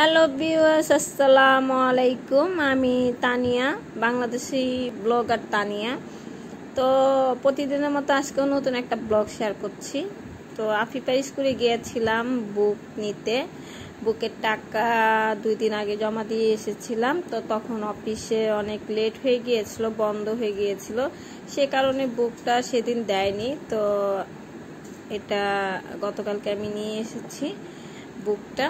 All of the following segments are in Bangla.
হ্যালো ভিউয়ার্স আসসালামু আলাইকুম আমি তানিয়া, বাংলাদেশি ব্লগার তানিয়া। তো প্রতিদিনের মতো আজকেও নতুন একটা ব্লগ শেয়ার করছি। তো আফিফা স্কুলে গিয়েছিলাম বুক নিতে। বুকের টাকা দুই দিন আগে জমা দিয়ে এসেছিলাম। তো তখন অফিসে অনেক লেট হয়ে গিয়েছিল, বন্ধ হয়ে গিয়েছিল। সে কারণে বুকটা সেদিন দেয়নি। তো এটা গতকালকে আমি নিয়ে এসেছি বুকটা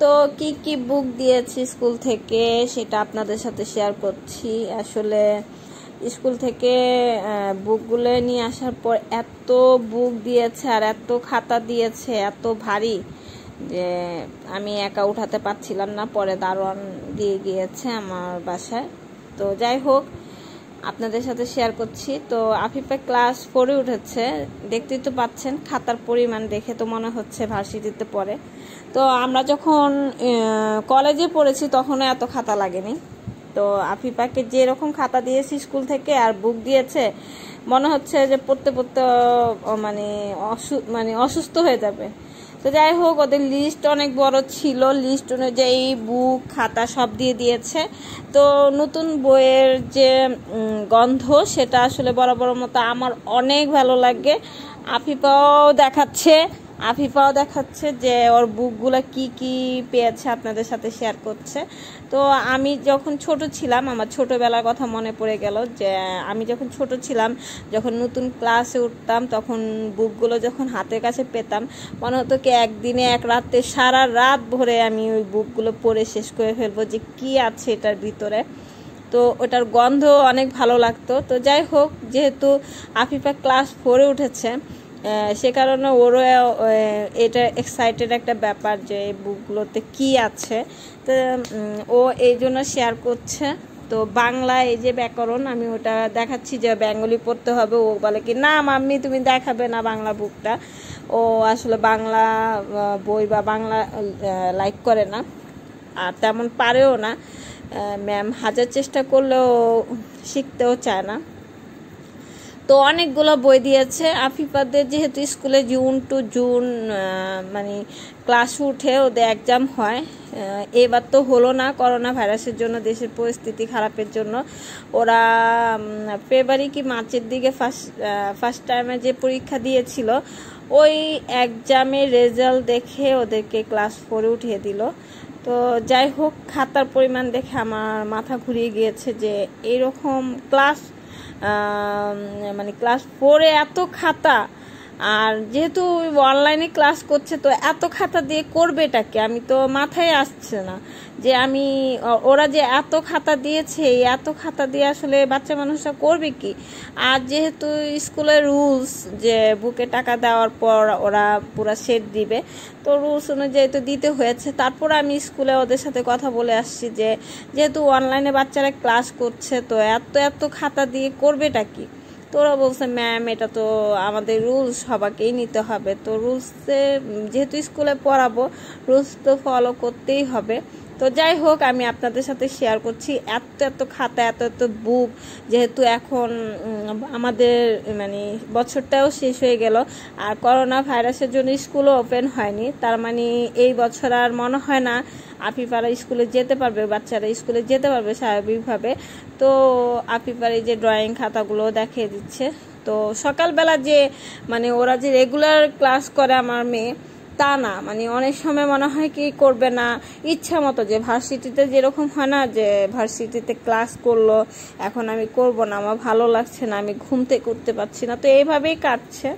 তো কি কি বুক দিয়েছি স্কুল থেকে সেটা আপনাদের সাথে শেয়ার করছি। আসলে স্কুল থেকে বুকগুলো নিয়ে আসার পর এত বুক দিয়েছে আর এত খাতা দিয়েছে, এত ভারী যে আমি একা উঠাতে পারছিলাম না। পরে দারোয়ান দিয়ে গিয়েছে আমার বাসায়। তো যাই হোক আপনাদের সাথে শেয়ার করছি। তো আফিফা ক্লাস ফোরে উঠেছে। দেখতেই তো পাচ্ছেন, খাতার পরিমাণ দেখে তো মনে হচ্ছে ভার্সিটিতে পড়ে। তো আমরা যখন কলেজে পড়েছি তখনও এত খাতা লাগেনি। তো আফিফাকে যেরকম খাতা দিয়েছি স্কুল থেকে আর বুক দিয়েছে মনে হচ্ছে যে পড়তে পড়তে মানে মানে অসুস্থ হয়ে যাবে। তো যাই হোক, ওদের লিস্ট অনেক বড় ছিল। লিস্ট অনুযায়ী বুক খাতা সব দিয়ে দিয়েছে। তো নতুন বইয়ের যে গন্ধ, সেটা আসলে বরাবর মতো আমার অনেক ভালো লাগে। আফিফাও দেখাচ্ছে। আফিফাও দেখাচ্ছে যে ওর বুকগুলো কি কি পেয়েছে আপনাদের সাথে শেয়ার করছে। তো আমি যখন ছোট ছিলাম, আমার ছোটবেলার কথা মনে পড়ে গেল যে আমি যখন ছোট ছিলাম, যখন নতুন ক্লাসে উঠতাম, তখন বুকগুলো যখন হাতের কাছে পেতাম, মনে হতো কি একদিনে, এক রাতে, সারা রাত ভরে আমি ওই বুকগুলো পড়ে শেষ করে ফেলব যে কি আছে এটার ভিতরে। তো ওটার গন্ধ অনেক ভালো লাগতো। তো যাই হোক, যেহেতু আফিফা ক্লাস ফোরে উঠেছে সে কারণে ওরও এটা এক্সাইটেড একটা ব্যাপার যে এই বুকগুলোতে কি আছে। তো ও এই জন্য শেয়ার করছে। তো বাংলা এই যে ব্যাকরণ, আমি ওটা দেখাচ্ছি যে বেঙ্গলি পড়তে হবে, ও বলে কি, না মাম্মি, তুমি দেখাবে না বাংলা বুকটা ও আসলে বাংলা বই বা বাংলা লাইক করে না। আর তেমন পারেও না। ম্যাম হাজার চেষ্টা করলেও শিখতেও চায় না। তো অনেকগুলো বই দিয়েছে। আফিফাদের যেহেতু স্কুলে জুন টু জুন মানে ক্লাস উঠে ওদের এক্সাম হয় এবার তো হলো না করোনা ভাইরাসের জন্য, দেশের পরিস্থিতি খারাপের জন্য। ওরা ফেব্রুয়ারি কি মার্চের দিকে ফার্স্ট ফার্স্ট টাইমে যে পরীক্ষা দিয়েছিল, ওই এক্সামের রেজাল্ট দেখে ওদেরকে ক্লাস ফোরে উঠিয়ে দিল। তো যাই হোক, খাতার পরিমাণ দেখে আমার মাথা ঘুরিয়ে গিয়েছে যে এইরকম ক্লাস মানে ক্লাস ফোরে এত খাতা। আর যেহেতু অনলাইনে ক্লাস করছে, তো এত খাতা দিয়ে করবেটাকে আমি তো মাথায় আসছে না যে আমি, ওরা যে এত খাতা দিয়েছে এত খাতা দিয়ে আসলে বাচ্চা মানুষরা করবে কি? আর যেহেতু স্কুলের রুলস যে বুকে টাকা দেওয়ার পর ওরা পুরো সেট দিবে, তো রুলস অনুযায়ী তো দিতে হয়েছে। তারপর আমি স্কুলে ওদের সাথে কথা বলে আসছি যে, যেহেতু অনলাইনে বাচ্চারা ক্লাস করছে, তো এত এত খাতা দিয়ে করবেটা কি? তোরা বলছে ম্যাম এটা তো আমাদের রুলস সবাকেই নিতে হবে। তো রুলসে যেহেতু স্কুলে পড়াবো রুলস তো ফলো করতেই হবে। তো যাই হোক, আমি আপনাদের সাথে শেয়ার করছি। এত এত খাতা, এত এত বুক যেহেতু এখন আমাদের মানে বছরটাও শেষ হয়ে গেল, আর করোনা ভাইরাসের জন্য স্কুলও ওপেন হয়নি। তার মানে এই বছর আর মনে হয় না আফিফারা স্কুলে যেতে পারবে, বাচ্চারা স্কুলে যেতে পারবে স্বাভাবিকভাবে। তো এই যে ড্রয়িং খাতাগুলো দেখিয়ে দিচ্ছে। তো সকালবেলা যে মানে ওরা যে রেগুলার ক্লাস করে আমার মেয়ে, তা না। মানে অনেক সময় মনে হয় কি করবে না। ইচ্ছা মতো যে ভার্সিটিতে যেরকম হয় না যে ভার্সিটিতে ক্লাস করল, এখন আমি করব না, আমার ভালো লাগছে না, আমি ঘুমতে করতে পারছি না। তো এইভাবেই কাটছে।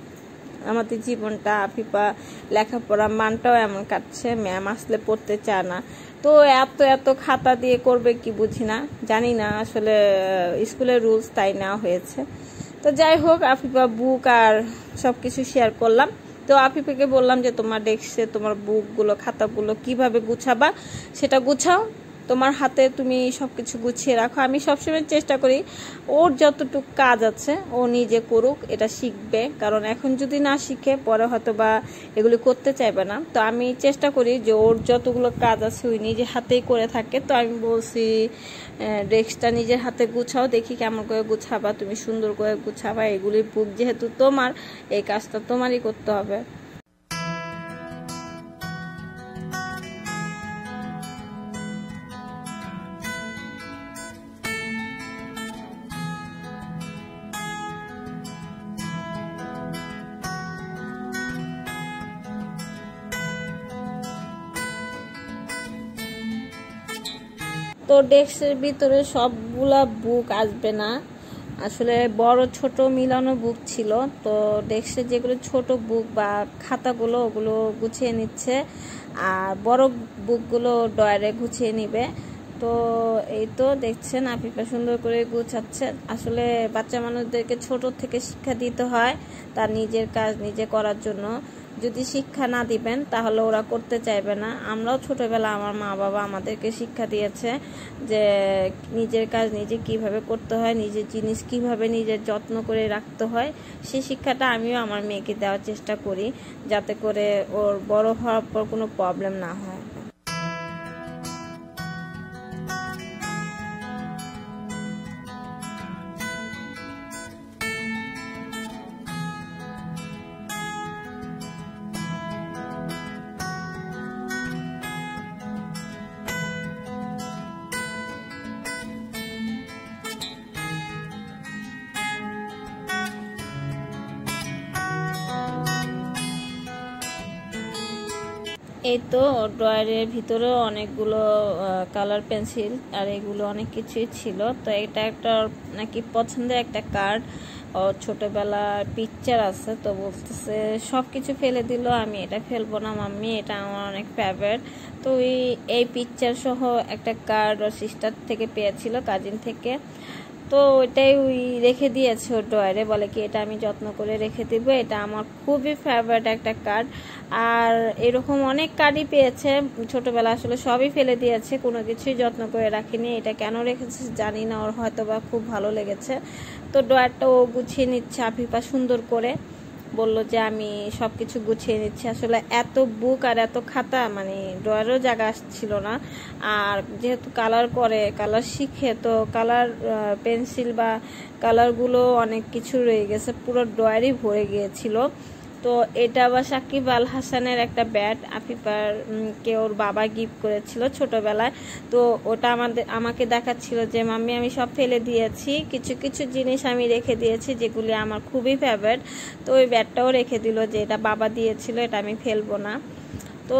আমাদের জীবনটা, আফিফা, লেখাপড়া মানটাও এমন কাটছে, ম্যাম আসলে পড়তে চায় না। তো এত এত খাতা দিয়ে করবে কি বুঝি না? জানি না, আসলে স্কুলের রুলস তাই নেওয়া হয়েছে। তো যাই হোক, আফিফা বুক আর সব কিছু শেয়ার করলাম। তো আফিফাকে বললাম যে, তোমার ডেস্কে তোমার বুকগুলো খাতাগুলো কীভাবে গুছাবা, সেটা গুছাও। তোমার হাতে তুমি সব কিছু গুছিয়ে রাখো। আমি সবসময় চেষ্টা করি, ওর যতটুকু কাজ আছে, ও নিজে করুক, এটা শিখবে। কারণ এখন যদি না শিখে, পরে হয়তো বা এগুলি করতে চাইবে না। তো আমি চেষ্টা করি যে ওর যতগুলো কাজ আছে, ওই নিজে হাতেই করে থাকে। তো আমি বলছি ডেস্কটা নিজের হাতে গুছাও, দেখি কেমন করে গুছাবা, তুমি সুন্দর করে গুছাবা। এগুলির বুক যেহেতু তোমার, এই কাজটা তোমারই করতে হবে। তো ডেস্কের ভিতরে সবগুলা বুক আসবে না। আসলে বড় ছোট মিলানো বুক ছিল, তো ডেস্কের যেগুলো ছোট বুক বা খাতাগুলো ওগুলো গুছিয়ে নিচ্ছে, আর বড় বুকগুলো ডয়ারে গুছিয়ে নিবে। তো এই তো দেখছেন আফিফা সুন্দর করে গুছাচ্ছে। আসলে বাচ্চা মানুষদেরকে ছোট থেকে শিক্ষা দিতে হয় তার নিজের কাজ নিজে করার জন্য। যদি শিক্ষা না দিবেন, তাহলে ওরা করতে চাইবে না। আমরাও ছোটবেলা আমার মা বাবা আমাদেরকে শিক্ষা দিয়েছে যে নিজের কাজ নিজে কীভাবে করতে হয়, নিজের জিনিস কীভাবে নিজের যত্ন করে রাখতে হয় সেই শিক্ষাটা আমিও আমার মেয়েকে দেওয়ার চেষ্টা করি, যাতে করে ওর বড় হওয়ার পর কোনো প্রবলেম না হয়। এই তো ড্রয়ারের ভিতরেও অনেকগুলো কালার পেন্সিল আর এগুলো অনেক কিছুই ছিল। তো এটা একটা নাকি পছন্দের একটা কার্ড ও ছোটবেলার পিকচার আছে, তো বলতেছে সব কিছু ফেলে দিল, আমি এটা ফেলব না, মাম্মি, এটা আমার অনেক ফেভারিট তো এই পিকচার সহ একটা কার্ড ওর সিস্টার থেকে পেয়েছিল কাজিন থেকে। তো ওইটাই ওই রেখে দিয়েছে ওর ড্রয়ারে, বলে কি এটা আমি যত্ন করে রেখে দিব, এটা আমার খুবই ফেভারিট একটা কার্ড আর এরকম অনেক কার্ডই পেয়েছে, ছোটবেলা আসলে সবই ফেলে দিয়েছে, কোনো কিছুই যত্ন করে রাখিনি, এটা কেন রেখেছে জানি না, ওর হয়তো বা খুব ভালো লেগেছে। তো ড্রয়ারটা ও গুছিয়ে নিচ্ছে আফিফা সুন্দর করে। বলল যে আমি সব কিছু গুছিয়ে নিচ্ছি। আসলে এত বুক আর এত খাতা মানে ড্রয়ারও জায়গা আসছিল না। আর যেহেতু কালার করে কালার শিখে, তো কালার পেন্সিল বা কালারগুলো অনেক কিছু রয়ে গেছে, পুরো ড্রয়ারই ভরে গিয়েছিল। তো এটা আবার সাকিব আল হাসানের একটা ব্যাট আফিফার কে ওর বাবা গিফট করেছিল ছোটবেলায়। তো ওটা আমাদের, আমাকে দেখাচ্ছিল যে, মাম্মি, আমি সব ফেলে দিয়েছি, কিছু কিছু জিনিস আমি রেখে দিয়েছি যেগুলি আমার খুবই ফেভারিট তো ওই ব্যাটটাও রেখে দিল যে, এটা বাবা দিয়েছিল, এটা আমি ফেলব না। তো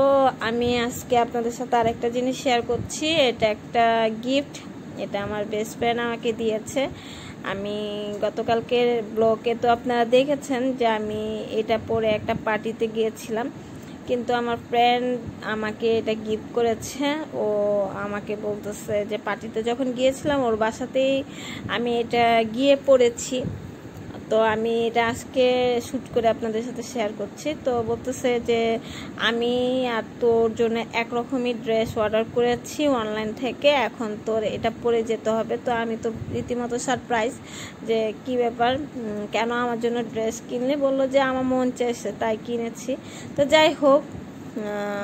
আমি আজকে আপনাদের সাথে আরেকটা জিনিস শেয়ার করছি। এটা একটা গিফট এটা আমার বেস্ট ফ্রেন্ড আমাকে দিয়েছে। আমি গতকালকের ব্লগে তো আপনারা দেখেছেন যে আমি এটা পরে একটা পার্টিতে গিয়েছিলাম। কিন্তু আমার ফ্রেন্ড আমাকে এটা গিফট করেছে। ও আমাকে বলতেছে যে পার্টিতে যখন গিয়েছিলাম, ওর বাসাতেই আমি এটা গিয়ে পড়েছি। তো আমি এটা আজকে শ্যুট করে আপনাদের সাথে শেয়ার করছি। তো বলতেছে যে আমি আর তোর জন্য একরকমই ড্রেস অর্ডার করেছি অনলাইন থেকে, এখন তোর এটা পরে যেতে হবে। তো আমি তো রীতিমতো সারপ্রাইজ যে কি ব্যাপার কেন আমার জন্য ড্রেস কিনলে? বলল যে আমার মন চাইছে, তাই কিনেছি। তো যাই হোক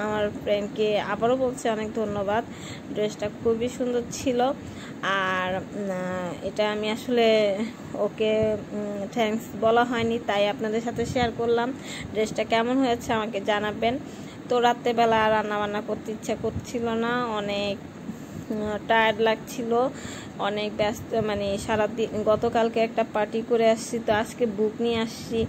আমার ফ্রেন্ডকে আবারও বলছি অনেক ধন্যবাদ। ড্রেসটা খুবই সুন্দর ছিল। আর এটা আমি আসলে ওকে থ্যাংকস বলা হয়নি, তাই আপনাদের সাথে শেয়ার করলাম। ড্রেসটা কেমন হয়েছে আমাকে জানাবেন। তো রাত্রেবেলা রান্না বান্না করতে ইচ্ছা করছিল না, অনেক টায়ার্ড লাগছিল। অনেক ব্যস্ত মানে সারাদিন, গতকালকে একটা পার্টি করে আসছি, তো আজকে বুক নিয়ে আসছি।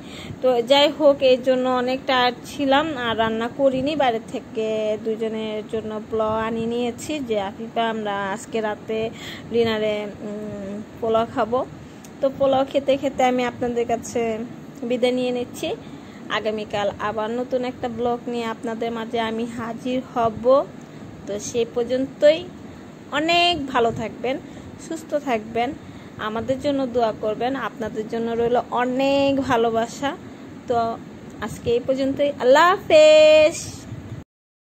তো যাই হোক এই জন্য অনেক টায়ার্ড ছিলাম, আর রান্না করিনি। বাইরে থেকে দুজনের জন্য পোলাও আনিয়ে নিয়েছি, যে আফিফা আমরা আজকে রাতে ডিনারে পোলাও খাব। তো পোলাও খেতে খেতে আমি আপনাদের কাছে বিদায় নিয়ে নিচ্ছি। আগামীকাল আবার নতুন একটা ব্লগ নিয়ে আপনাদের মাঝে আমি হাজির হব। তো সেই পর্যন্তই। অনেক ভালো থাকবেন, সুস্থ থাকবেন, আমাদের জন্য দোয়া করবেন, আপনাদের জন্য রইল অনেক ভালোবাসা। তো আজকে এই পর্যন্তই। আল্লাহ হাফেজ।